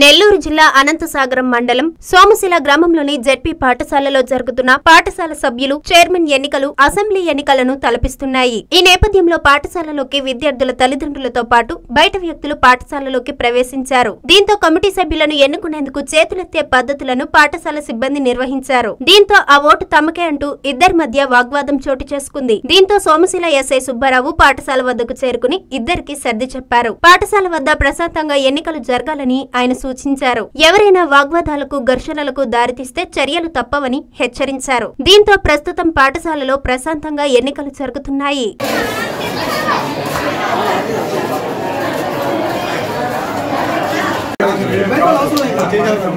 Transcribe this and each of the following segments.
నెల్లూరు జిల్లా అనంతసాగరం మండలం సోమశిల గ్రామంలోని జెడ్పీ పాఠశాలలో జరుగుతున్న పాఠశాల సభ్యులు చైర్మన్ ఎన్నికలు అసెంబ్లీ ఎన్నికలను తలపిస్తున్నాయి. ఈ నేపథ్యంలో పాఠశాలలోకి విద్యార్థుల తల్లిదండ్రులతో పాటు బయట వ్యక్తులు పాఠశాలలోకి ప్రవేశించారు. దీంతో కమిటీ సభ్యులను ఎన్నుకునేందుకు చేతులెత్తే పద్ధతులను పాఠశాల సిబ్బంది నిర్వహించారు. దీంతో ఆ ఓటు తమకే అంటూ ఇద్దరి మధ్య వాగ్వాదం చోటు చేసుకుంది. దీంతో సోమశిల ఎస్ఐ సుబ్బారావు పాఠశాల వద్దకు చేరుకుని ఇద్దరికి సర్ది చెప్పారు. పాఠశాల వద్ద ప్రశాంతంగా ఎన్నికలు జరగాలని ఆయన సూచించారు. ఎవరైనా వాగ్వాదాలకు ఘర్షణలకు దారితీస్తే చర్యలు తప్పవని హెచ్చరించారు. దీంతో ప్రస్తుతం పాఠశాలలో ప్రశాంతంగా ఎన్నికలు జరుగుతున్నాయి. ఉద్దేశాలకు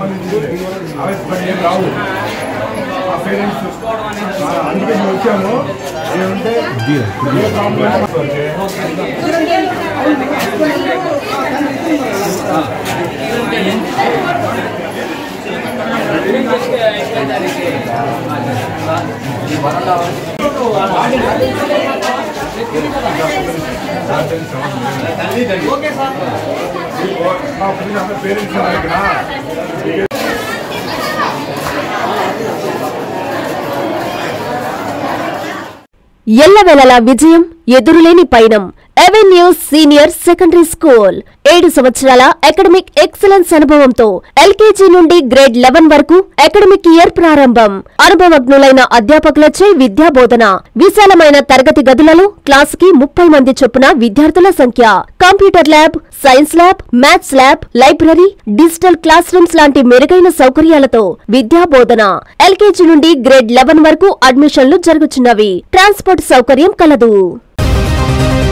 ఇక్కడ ఎల్లవేళలా విజయం ఎదురులేని పయనం. ఎవెన్యూ సీనియర్ సెకండరీ స్కూల్ ఏడు సంవత్సరాల అకాడమిక్ ఎక్సలెన్స్ అనుభవంతో ఎల్కేజీ నుండి గ్రేడ్ లెవెన్ వరకు అకాడమిక్ ఇయర్ ప్రారంభం. అనుభవజ్ఞులైన అధ్యాపకులచే విద్యా బోధన విశాలమైన తరగతి గదులలో క్లాస్కి ముప్పై మంది చొప్పున విద్యార్థుల సంఖ్య. Computer lab science lab maths lab library digital classrooms లాంటి మెరుగైన సౌకర్యాలతో విద్యా బోధన ఎల్కేజీ నుండి గ్రేడ్ లెవెన్ వరకు అడ్మిషన్లు జరుగుతున్నవి ట్రాన్స్పోర్ట్ సౌకర్యం కలదు. Thank you.